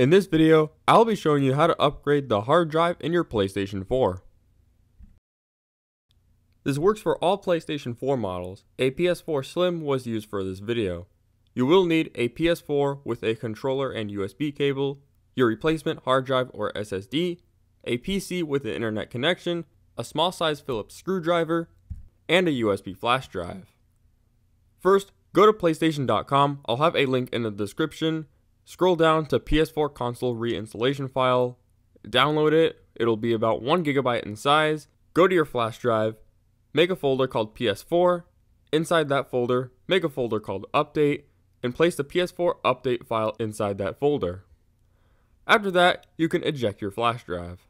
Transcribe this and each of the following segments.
In this video, I'll be showing you how to upgrade the hard drive in your PlayStation 4. This works for all PlayStation 4 models. A PS4 Slim was used for this video. You will need a PS4 with a controller and USB cable, your replacement hard drive or SSD, a PC with an internet connection, a small size Phillips screwdriver, and a USB flash drive. First, go to PlayStation.com, I'll have a link in the description, scroll down to PS4 console reinstallation file, download it, it'll be about 1GB in size, go to your flash drive, make a folder called PS4, inside that folder, make a folder called Update, and place the PS4 update file inside that folder. After that, you can eject your flash drive.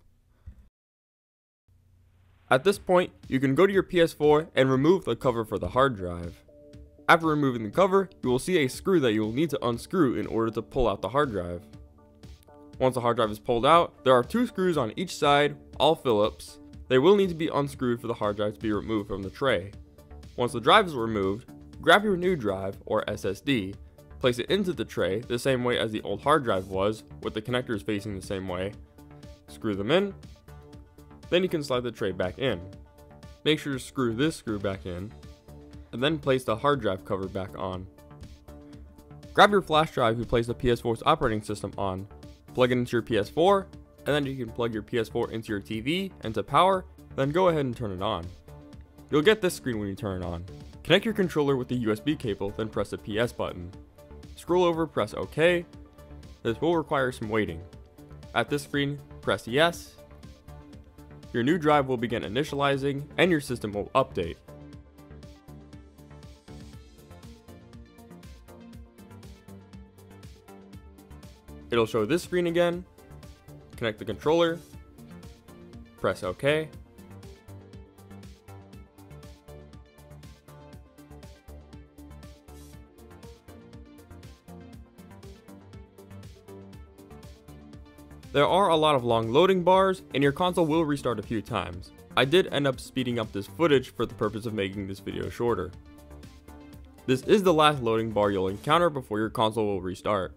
At this point, you can go to your PS4 and remove the cover for the hard drive. After removing the cover, you will see a screw that you will need to unscrew in order to pull out the hard drive. Once the hard drive is pulled out, there are two screws on each side, all Phillips. They will need to be unscrewed for the hard drive to be removed from the tray. Once the drive is removed, grab your new drive, or SSD, place it into the tray the same way as the old hard drive was, with the connectors facing the same way, screw them in, then you can slide the tray back in. Make sure to screw this screw back in, and then place the hard drive cover back on. Grab your flash drive you place the PS4's operating system on, plug it into your PS4, and then you can plug your PS4 into your TV and to power, then go ahead and turn it on. You'll get this screen when you turn it on. Connect your controller with the USB cable, then press the PS button. Scroll over, press OK. This will require some waiting. At this screen, press yes. Your new drive will begin initializing and your system will update. It'll show this screen again, connect the controller, press OK, There are a lot of long loading bars, and your console will restart a few times. I did end up speeding up this footage for the purpose of making this video shorter. This is the last loading bar you'll encounter before your console will restart.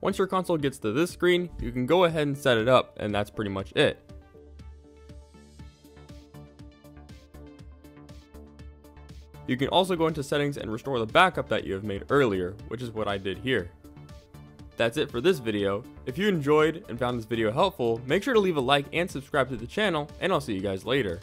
Once your console gets to this screen, you can go ahead and set it up, and that's pretty much it. You can also go into settings and restore the backup that you have made earlier, which is what I did here. That's it for this video. If you enjoyed and found this video helpful, make sure to leave a like and subscribe to the channel, and I'll see you guys later.